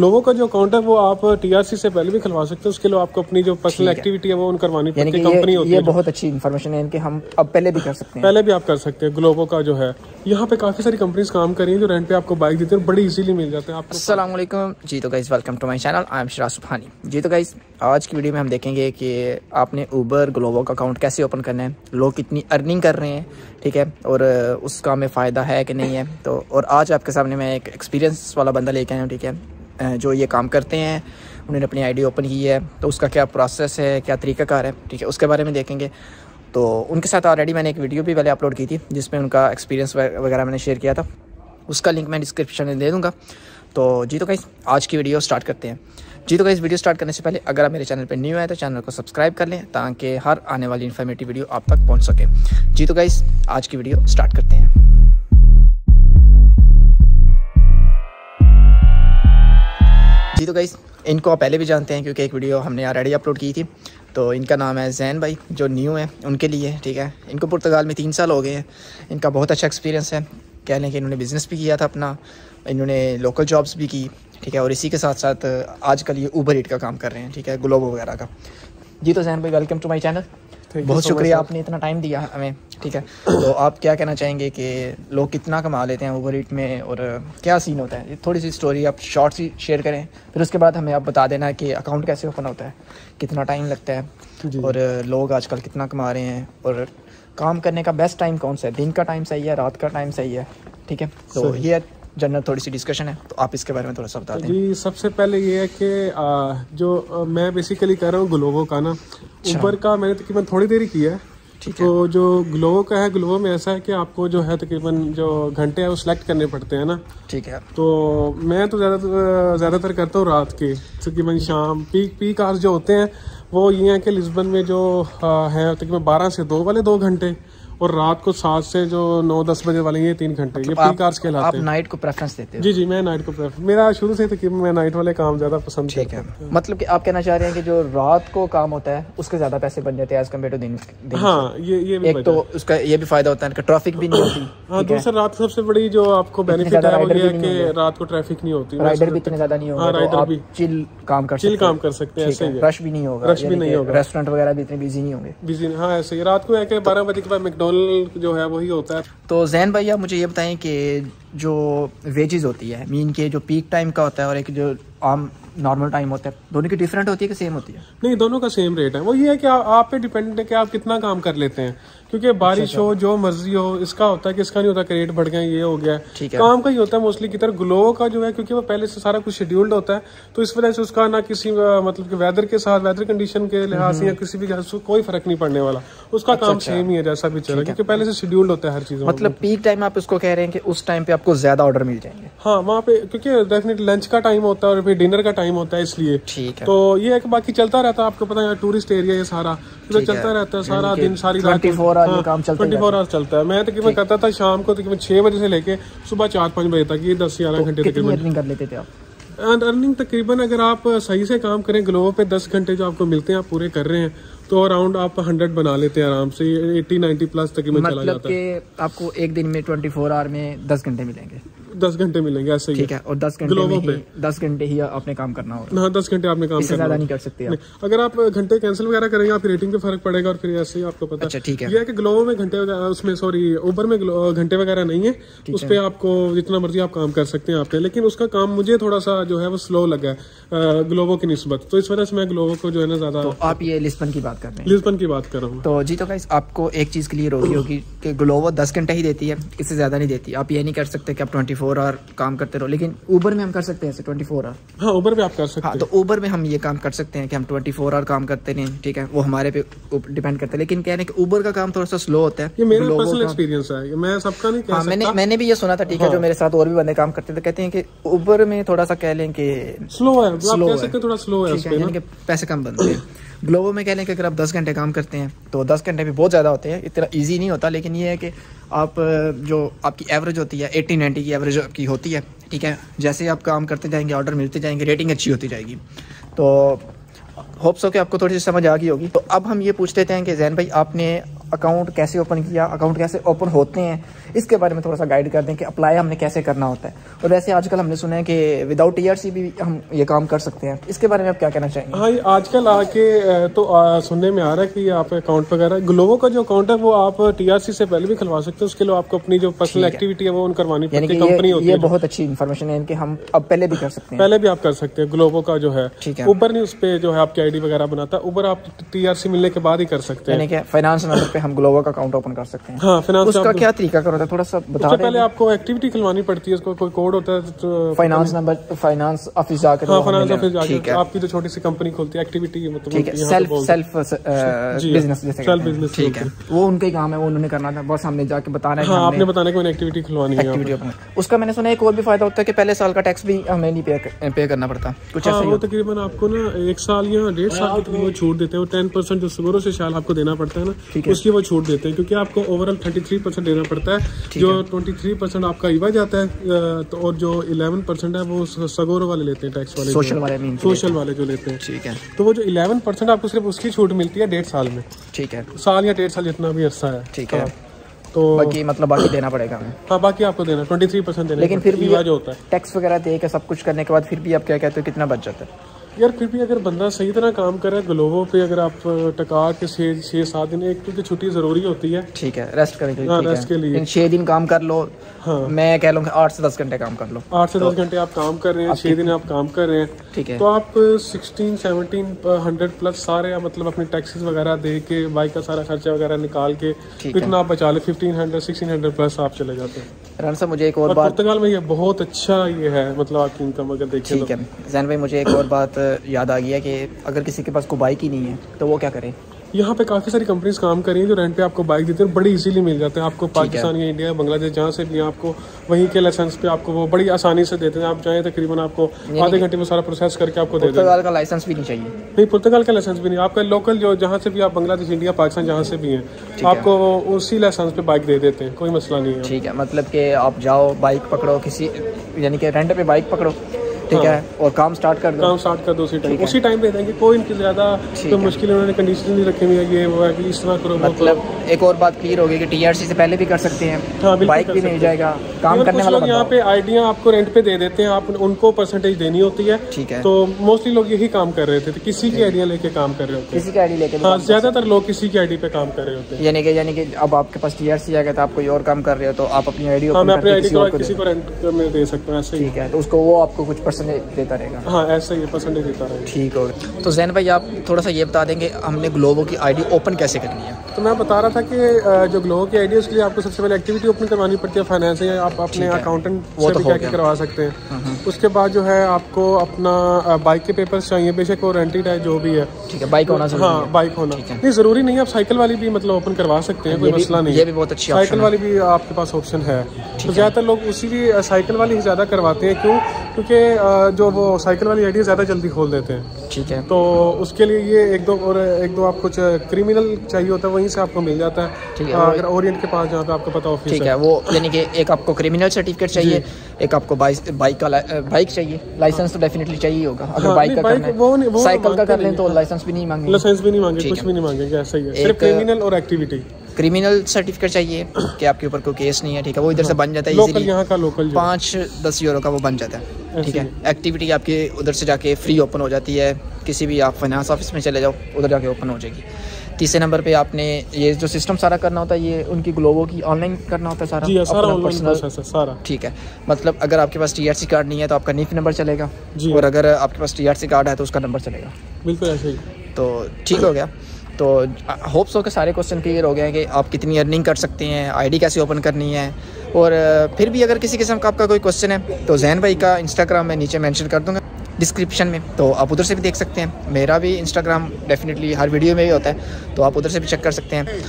Globo का जो account है वो आप टीआरसी से पहले भी खुलवा सकते हैं। उसके लिए आपको अपनी जो पर्सनल एक्टिविटी है। वो उन करवानी पड़ती है। कंपनी होती ये है बहुत अच्छी इन्फॉर्मेशन है इनके हम अब पहले भी कर सकते हैं। पहले भी आप कर सकते हैं। ग्लोबो का जो है यहाँ पे काफ़ी सारी कंपनीज़ काम कर रही हैं जो रेंट पे आपको बाइक देती है बड़ी इजीली मिल जाते हैं। आपको वालेकुम जी तो guys welcome to my channel I am Shiraz Subhani ji तो गाइज़ आज की वीडियो में हम देखेंगे कि आपने ऊबर ग्लोबो का अकाउंट कैसे ओपन करना है। लोग कितनी अर्निंग कर रहे हैं ठीक है? और उसका हमें फ़ायदा है कि नहीं है? तो और आज आपके सामने मैं एक एक्सपीरियंस वाला बंदा लेके आया हूँ ठीक है? जो ये काम करते हैं, उन्होंने अपनी आईडी ओपन की है तो उसका क्या प्रोसेस है, क्या तरीकाकार है, ठीक है, उसके बारे में देखेंगे। तो उनके साथ ऑलरेडी मैंने एक वीडियो भी पहले अपलोड की थी, जिसमें उनका एक्सपीरियंस वगैरह मैंने शेयर किया था। उसका लिंक मैं डिस्क्रिप्शन में दे दूँगा। तो जी तो कहीं आज की वीडियो स्टार्ट करते हैं। जी तो इस वीडियो स्टार्ट करने से पहले अगर आप मेरे चैनल पर न्यू आए तो चैनल को सब्सक्राइब कर लें, ताकि हर आने वाली इन्फॉर्मेटिव वीडियो आप तक पहुँच सके। जी तो गाइस आज की वीडियो स्टार्ट करते हैं। जी तो गाइस इनको आप पहले भी जानते हैं क्योंकि एक वीडियो हमने ऑलरेडी अपलोड की थी। तो इनका नाम है जैन भाई, जो न्यू है उनके लिए, ठीक है? इनको पुर्तगाल में तीन साल हो गए हैं। इनका बहुत अच्छा एक्सपीरियंस है। कह लें कि इन्होंने बिज़नेस भी किया था अपना, इन्होंने लोकल जॉब्स भी की, ठीक है? और इसी के साथ साथ आजकल ये ऊबर ईट का काम कर रहे हैं, ठीक है? ग्लोबो वगैरह का। जी तो जैन भाई वेलकम टू माई चैनल बहुत शुक्रिया आपने इतना टाइम दिया हमें ठीक है? तो आप क्या कहना चाहेंगे कि लोग कितना कमा लेते हैं ओवर ईट में और क्या सीन होता है? थोड़ी सी स्टोरी आप शॉर्ट सी शेयर करें फिर उसके बाद हमें आप बता देना कि अकाउंट कैसे ओपन होता है कितना टाइम लगता है और लोग आजकल कितना कमा रहे हैं और काम करने का बेस्ट टाइम कौन सा है? दिन का टाइम सही है रात का टाइम सही है ठीक है? तो ये जनरल थोड़ी सी डिस्कशन है तो आप इसके बारे में थोड़ा सा बता दें। जी सबसे पहले ये है कि जो मैं बेसिकली कर रहा हूँ ग्लोबो का ना ऊपर का मैंने तकरीबन थोड़ी देर ही। किया है। तो जो ग्लोबो का है ग्लोबो में ऐसा है कि आपको जो है तकरीबन जो घंटे हैं वो सिलेक्ट करने पड़ते हैं ना। ठीक है। तो मैं तो ज़्यादातर ज़्यादातर करता हूँ रात के तकरीबन शाम। पीक पीक आवर्स जो होते हैं वो ये है कि लिस्बन में जो है तकरीबन बारह से दो वाले दो घंटे और रात को सात से जो नौ दस बजे वाले ये तीन घंटे ये पीक आवर्स कहलाते हैं। नाइट को प्रेफरेंस देते हैं? जी जी मैं नाइट को प्रेफर मेरा शुरू से तक मैं नाइट वाले काम ज़्यादा पसंद ठीक है। मतलब कि आप कहना चाह रहे हैं कि जो रात को काम होता है उसके ज़्यादा पैसे बन जाते हैं एज कंपेयर टू दिन हाँ ये ये भी एक तो उसका ये भी फ़ायदा होता है ट्रैफ़िक भी नहीं होती हाँ दूसरा रात सबसे बड़ी जो आपको बेनिफिट है वो ये कि रात को ट्रैफ़िक नहीं होती राइडर भी इतने ज़्यादा नहीं होगा राइडर हाँ, तो भी। चिल काम कर चिल काम कर सकते हैं रश भी नहीं होगा रश भी नहीं होगा। रेस्टोरेंट वगैरह भी इतने बिज़ी नहीं होंगे। बिज़ी हाँ ऐसे ही रात को है कि बारह बजे के बाद मैकडोनल्ड जो है वही होता है। तो जैन भैया, मुझे ये बताएँ कि जो वेजेस होती है, मीन के जो पीक टाइम का होता है और एक जो आम नॉर्मल टाइम होता है। दोनों की डिफरेंट होती है कि सेम होती है? नहीं दोनों का सेम रेट है। वो ये है कि आ, आप पे डिपेंड है कि आप कितना काम कर लेते हैं। क्योंकि बारिश अच्छा, हो जो मर्ज़ी हो इसका होता है कि इसका नहीं होता कि रेट बढ़ गया ये हो गया। है। काम का ही होता है मोस्टली की तरह ग्लो का जो है क्योंकि वो पहले से सारा कुछ शेड्यूल्ड होता है तो इस वजह से उसका ना किसी मतलब कि वेदर के साथ वेदर कंडीशन के लिहाज से या किसी भी कोई फ़र्क नहीं पड़ने वाला। उसका अच्छा, काम सेम अच्छा। ही है जैसा भी चल रहा है। क्योंकि पहले से शेड्यूल्ड होता है हर चीज़ मतलब पीक टाइम आप उसको कह रहे हैं कि उस टाइम पे आपको ज़्यादा ऑर्डर मिल जाएँगे। हाँ वहाँ पे क्योंकि डेफिनेटली लंच का टाइम होता है और फिर डिनर का टाइम होता है इसलिए। ठीक है। तो ये है कि बाकी चलता रहता है आपको पता है टूरिस्ट एरिया ये सारा। तो चलता रहता है सारा दिन सारी रात। ट्वेंटी फोर आवर्स चलता है मैं तकरीबन करता था शाम को तकरीबन छह बजे से लेके सुबह चार पाँच बजे तक ये दस ग्यारह घंटे तकरीबन। कर लेते थे आप? एंड अर्निंग तकरीबन अगर आप सही से काम करें ग्लोबो पे दस घंटे जो आपको मिलते हैं आप पूरे कर रहे हैं तो अराउंड आप हंड्रेड बना लेते हैं आराम से। एट्टी नाइन्टी प्लस तकरीबन मतलब चला जाता है। आपको एक दिन में ट्वेंटी फोर आवर में दस घंटे मिलेंगे। दस घंटे मिलेंगे ऐसे ठीक है। और दस घंटे में ही दस घंटे ही आपने काम करना होगा। हाँ दस घंटे आपने काम करना ज़्यादा नहीं कर सकते आप। अगर आप घंटे कैंसिल वगैरह करेंगे आपकी रेटिंग पे फ़र्क पड़ेगा और फिर ऐसे ही आपको पता अच्छा ठीक है। ये है कि ग्लोबो में घंटे उसमें सॉरी ऊबर में घंटे वगैरह नहीं है। उस पर आपको जितना मर्ज़ी आप काम कर सकते हैं आपने लेकिन उसका काम मुझे थोड़ा सा जो है वो स्लो लगा है ग्लोबो की नस्बत। तो इस वजह से मैं ग्लोबो को जो है ना ज़्यादा तो आप ये लिस्बन की बात कर रहे हैं। लिस्बन की बात कर रहा हूँ। तो जी तो आपको एक चीज़ क्लियर होगी होगी कि ग्लोबो दस घंटे ही देती है इससे ज़्यादा नहीं देती। आप ये नहीं कर सकते कि आप ट्वेंटी फोर आवर काम करते रहो लेकिन ऊबर में हम कर सकते हैं ऐसे ट्वेंटी फोर आवर हाँ ऊबर में आप कर सकते हाँ, हैं। तो ऊबर में हम ये काम कर सकते हैं कि हम ट्वेंटी फोर आवर काम करते हैं ठीक है? वो हमारे पे डिपेंड करता है। लेकिन कह रहे हैं कि ऊबर का काम थोड़ा सा स्लो होता है। ये मेरा पर्सनल एक्सपीरियंस है। मैं सबका नहीं हाँ, मैंने मैंने भी ये सुना था ठीक है जो हाँ। मेरे साथ और भी बंदे काम करते थे कहते हैं कि ऊबर में थोड़ा सा कह लें कि स्लो है स्लो है थोड़ा स्लो है पैसे कम बनते हैं ग्लोबो में कह लें कि अगर आप दस घंटे काम करते हैं तो दस घंटे भी बहुत ज़्यादा होते हैं। इतना ईजी नहीं होता, लेकिन ये है कि आप जो आपकी एवरेज होती है एट्टी नाइन्टी की एवरेज आपकी होती है, ठीक है? जैसे आप काम करते जाएँगे ऑर्डर मिलते जाएँगे रेटिंग अच्छी होती जाएगी। तो होप्स हो कि आपको थोड़ी सी समझ आ गई होगी। तो अब हम ये पूछते हैं कि जैन भाई, आपने अकाउंट कैसे ओपन किया अकाउंट कैसे ओपन होते हैं इसके बारे में थोड़ा सा गाइड कर दें कि अप्लाई हमने कैसे करना होता है। और वैसे आजकल हमने सुना है कि विदाउट टीआरसी भी हम ये काम कर सकते हैं। इसके बारे में आप क्या कहना चाहेंगे? हाँ आजकल आके तो आ, सुनने में आ रहा है कि आप अकाउंट वगैरह ग्लोबो का जो अकाउंट है वो आप टीआरसी से पहले भी खुलवा सकते हैं। उसके लिए आपको अपनी जो पर्सनल एक्टिविटी है। वो उन करवानी पड़ती है कंपनी होती है बहुत अच्छी इन्फॉर्मेशन है इनके हम अब पहले भी कर सकते हैं। पहले भी आप कर सकते हैं ग्लोबो का जो है। उबर नहीं उस पे जो है आपकी आईडी वगैरह बनाता है उबर आप टीआरसी मिलने के बाद ही कर सकते हैं। फाइनेंस नंबर पे हम ग्लोबल का अकाउंट ओपन कर सकते हैं। हाँ फिनांस उसका क्या तरीका कर होता है थोड़ा सा बता पहले आपको एक्टिविटी खुलवानी पड़ती है उसको कोई कोड होता है तो फाइनेंस नंबर फाइनेंस ऑफ़िस जाकर हाँ फाइनेंस ऑफ़िस ठीक है। आपकी जो छोटी सी कंपनी खुलती है एक्टिविटी मतलब ठीक है। सेल्फ सेल्फ बिज़नेस जैसे self कहते ठीक है। वो उनका ही काम है वो उन्होंने करना था। बस हमने जाके बताना है हाँ आपने बताना कि एक्टिविटी खुलवानी है एक्टिविटी ओपन उसका मैंने सुना एक और भी फ़ायदा होता है कि पहले साल का टैक्स भी हमें नहीं पे करना पड़ता। कुछ हाँ ऐसा वो तकरीबन आपको ना एक साल या डेढ़ साल की छूट देते हैं। टेन परसेंट जो सगोरों से शाल आपको देना पड़ता है ना ठीक है। वो छूट देते हैं क्योंकि आपको ओवरऑल थर्टी थ्री परसेंट देना पड़ता है। जो ट्वेंटी थ्री परसेंट आपका ईवा जाता है तो और जो इलेवन परसेंट है वो सगोरों वाले लेते हैं टैक्स वाले सोशल वाले सोशल वाले जो लेते हैं। ठीक है। तो वो जो इलेवन परसेंट आपको सिर्फ़ उसकी छूट मिलती है डेढ़ साल में। ठीक है। साल या डेढ़ साल जितना भी अरसा है। ठीक है। हाँ। तो बाकी मतलब बाकी देना पड़ेगा हमें। हाँ बाकी आपको देना ट्वेंटी थ्री परसेंट देना लेकिन फिर भी जो होता है। टैक्स वगैरह दे के सब कुछ करने के बाद फिर भी आप क्या कहते हो कितना बच जाता है? यार फिर भी अगर बंदा सही तरह काम करे ग्लोबो पे अगर आप टका के छः छः सात दिन एक क्योंकि छुट्टी ज़रूरी होती है। ठीक है रेस्ट करने के लिए हाँ, है। के लिए। लेकिन छः दिन काम कर लो। हाँ। मैं कह लूँगा आठ से दस घंटे काम कर लो। आठ से दस घंटे आप काम कर रहे हैं छः दिन आप काम कर रहे हैं। ठीक है। तो आप सिक्सटीन सेवनटीन हंड्रेड प्लस सारे मतलब अपने टैक्सेस वगैरह दे के बाइक का सारा खर्चा वगैरह निकाल के कितना आप बचा ले। Fifteen hundred sixteen hundred plus आप चले जाते हैं। रन साहब मुझे एक और बात पुर्तगाल में ये बहुत अच्छा ये है मतलब आपकी इनकम अगर देखें ठीक है। जैन भाई मुझे एक और बात याद आ गई है कि अगर किसी के पास कोई बाइक ही नहीं है तो वो क्या करे? तो यहाँ पे काफ़ी सारी कंपनीज़ काम कर रही हैं जो रेंट पे आपको बाइक देते हैं बड़ी इजीली मिल जाते हैं। आपको पाकिस्तान या इंडिया बांग्लादेश जहाँ से भी आपको वहीं के लाइसेंस पे आपको वो बड़ी आसानी से देते हैं। आप चाहें तकरीबन आपको आधे घंटे में सारा प्रोसेस करके आपको दे पुर्तगाल का लाइसेंस भी नहीं चाहिए। नहीं पुर्तगाल का लाइसेंस भी नहीं। आपका लोकल जो जहाँ से भी आप बांग्लादेश इंडिया पाकिस्तान जहाँ से भी हैं आपको उसी लाइसेंस पे बाइक दे देते हैं। कोई मसला नहीं है। ठीक है मतलब कि आप जाओ बाइक पकड़ो किसी यानी कि रेंट पे बाइक पकड़ो। ठीक है? और काम स्टार्ट कर दो। काम स्टार्ट कर दो उसी टाइम उसी टाइम दे देंगे कोई इनकी ज़्यादा तो मुश्किल उन्होंने कंडीशन नहीं रखी हुई है ये वो है कि इस तरह करो मतलब एक और बात क्लियर होगी कि टीआरसी से पहले भी कर सकते हैं। हाँ, बाइक भी नहीं जाएगा। काम करने वाला यहाँ पे आइडिया आपको रेंट पे दे देते हैं आप उनको परसेंटेज देनी होती है। ठीक है। तो मोस्टली लोग यही काम कर रहे थे तो किसी की आइडिया लेके काम कर रहे होते हैं। किसी की आईडी लेके भी हाँ ज़्यादातर लोग किसी की आईडी पे काम कर रहे होते हैं। यानी कि यानी कि अब आपके पास टीआरसी आ गया तो आप कोई और काम कर रहे हो तो आप अपनी आईडी हाँ मैं अपनी आईडी किसी को रेंट में दे सकता हूँ ऐसे ही। ठीक है तो उसको वो आपको कुछ परसेंटेज देता रहेगा। हाँ ऐसे ही परसेंटेज देता रहेगा। ठीक हो गया। तो जैन भाई आप थोड़ा सा ये बता देंगे हमने ग्लोबो की आईडी ओपन कैसे करनी है? तो मैं बता रहा था कि जो ग्लो की आईडी उसके लिए आपको सबसे पहले एक्टिविटी ओपन करवानी पड़ती है फाइनेंस या आप अपने अकाउंटेंट वो तो क्या करवा सकते हैं। उसके बाद जो है आपको अपना बाइक के पेपर्स चाहिए बेशक वो रेंटेड है जो भी है। ठीक है बाइक होना हाँ बाइक होना। नहीं ज़रूरी नहीं है आप साइकिल वाली भी मतलब ओपन करवा सकते हैं कोई मसला नहीं ये भी बहुत अच्छी साइकिल वाली भी आपके पास ऑप्शन है। तो ज़्यादातर लोग उसी भी साइकिल वाली ही ज़्यादा करवाते हैं। क्यों? क्योंकि जो वो साइकिल वाली आईडी ज़्यादा जल्दी खोल देते हैं। ठीक है। तो उसके लिए ये एक दो और एक दो आप कुछ क्रिमिनल चाहिए होता है वहीं से आपको मिल जाता है। ठीक है, हाँ, अगर ओरिएंट के पास जहाँ पे आपको पता ऑफ़िस ठीक है। है वो यानी कि एक आपको क्रिमिनल सर्टिफिकेट चाहिए एक आपको बाइक बाइक का बाइक चाहिए लाइसेंस तो डेफिनेटली चाहिए होगा। अगर हाँ, बाइक का करना वो नहीं- साइकिल का कर लें तो लाइसेंस भी नहीं मांगेंगे। लाइसेंस भी नहीं मांगे कुछ भी नहीं मांगेंगे ऐसा ही है। सिर्फ़ क्रिमिनल और एक्टिविटी क्रिमिनल सर्टिफिकेट चाहिए कि आपके ऊपर कोई केस नहीं है ठीक है वो इधर से बन जाता है लोकल यहाँ का लोकल पाँच दस यूरो का वो बन जाता है। ठीक है। एक्टिविटी आपकी उधर से जाके फ्री ओपन हो जाती है। किसी भी आप फाइनेंस ऑफ़िस में चले जाओ उधर जाके ओपन हो जाएगी। तीसरे नंबर पे आपने ये जो सिस्टम सारा करना होता है ये उनकी ग्लोबो की ऑनलाइन करना होता है सारा? जी हाँ, सारा ऑनलाइन है सारा। ठीक है। मतलब अगर आपके पास टीआरसी कार्ड नहीं है तो आपका नीफ नंबर चलेगा। जी। और अगर आपके पास टीआरसी कार्ड है तो उसका नंबर चलेगा। बिल्कुल ऐसे ही। तो ठीक हो गया। तो होप्स हो के सारे क्वेश्चन क्लियर हो गए हैं कि आप कितनी अर्निंग कर सकते हैं आईडी कैसे ओपन करनी है और फिर भी अगर किसी किस्म का आपका कोई क्वेश्चन है तो जैन भाई का इंस्टाग्राम मैं नीचे मैंशन कर दूँगा डिस्क्रिप्शन में। तो आप उधर से भी देख सकते हैं। मेरा भी इंस्टाग्राम डेफिनेटली हर वीडियो में ही होता है तो आप उधर से भी चेक कर सकते हैं।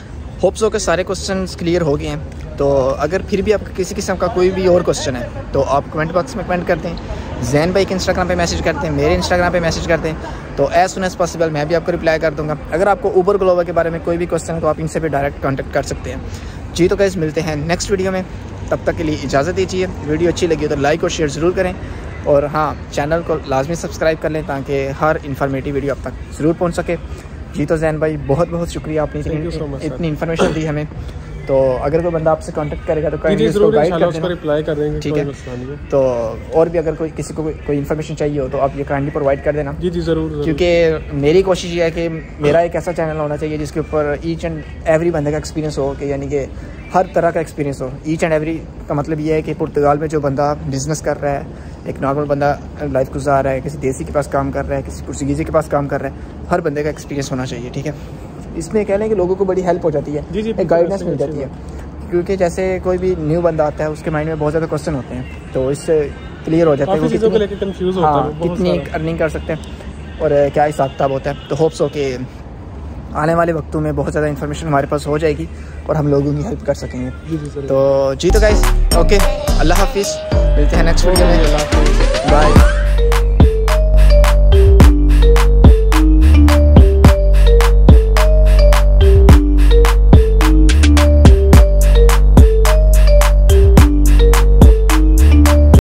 होप्स हो के सारे क्वेश्चन क्लियर हो गए हैं। तो अगर फिर भी आपका किसी किस्म का कोई भी और क्वेश्चन है तो आप कमेंट बॉक्स में कमेंट करते हैं। जैन भाई के इंस्टाग्राम पे मैसेज करते हैं, मेरे इंस्टाग्राम पे मैसेज करते हैं। तो एज सुन एज पॉसिबल मैं भी आपको रिप्लाई कर दूँगा। अगर आपको ऊबर ग्लोबल के बारे में कोई भी क्वेश्चन है तो आप इनसे भी डायरेक्ट कॉन्टैक्ट कर सकते हैं। जी तो कैसे मिलते हैं नेक्स्ट वीडियो में। तब तक के लिए इजाज़त दीजिए। वीडियो अच्छी लगी हो तो लाइक और शेयर ज़रूर करें। और हाँ चैनल को लाजमी सब्सक्राइब कर लें ताकि हर इन्फॉर्मेटिव वीडियो अब तक ज़रूर पहुँच सके। जी तो जैन भाई बहुत बहुत शुक्रिया आपने. इतनी इन्फॉर्मेशन दी हमें। तो अगर कोई बंदा आपसे कांटेक्ट करेगा तो जी काइंडली उसको गाइड कर देना। रिप्लाई कर देंगे ठीक है। तो और भी अगर कोई किसी को कोई इन्फॉर्मेशन चाहिए हो तो आप ये काइंडली प्रोवाइड कर देना। जी जी ज़रूर ज़रूर। क्योंकि मेरी कोशिश ये है कि मेरा एक ऐसा चैनल होना चाहिए जिसके ऊपर ईच एंड एवरी बंदे का एक्सपीरियंस हो कि यानी कि हर तरह का एक्सपीरियंस हो। ईच एंड एवरी का मतलब ये है कि पुर्तगाल में जो बंदा बिज़नेस कर रहा है एक नॉर्मल बंदा लाइफ गुजार रहा है किसी देसी के पास काम कर रहा है किसी पुर्तगीजी के पास काम कर रहा है हर बंदे का एक्सपीरियंस होना चाहिए ठीक है? इसमें कह लें कि लोगों को बड़ी हेल्प हो जाती है। एक गाइडेंस मिल जाती है। क्योंकि जैसे कोई भी न्यू बंदा आता है उसके माइंड में बहुत ज़्यादा क्वेश्चन होते हैं तो इससे क्लियर हो जाता है कितनी- होता हाँ है कितनी अर्निंग कर सकते हैं और क्या हिसाब किताब होता है। तो होप्स हो कि आने वाले वक्तों में बहुत ज़्यादा इन्फॉर्मेशन हमारे पास हो जाएगी और हम लोगों की हेल्प कर सकेंगे। जी जी तो जी तो गाइस ओके अल्लाह हाफिज़ मिलते हैं नेक्स्ट वीडियो में। बाय